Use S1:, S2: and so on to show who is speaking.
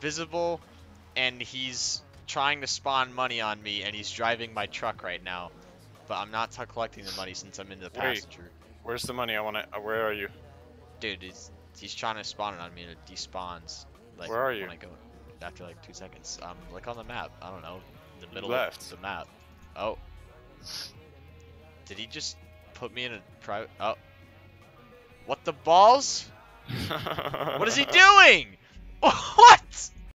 S1: Visible, and he's trying to spawn money on me, and he's driving my truck right now. But I'm not collecting the money since I'm in the passenger. Wait.
S2: Where's the money? I want to. Uh, where are you?
S1: Dude, he's, he's trying to spawn it on me, and it despawns. Like,
S2: Where are you?
S1: When I go after like two seconds. I'm like on the map. I don't know. The middle
S2: left.
S1: of the map. Oh. Did he just put me in a private? Oh. What the balls? What is he doing? What?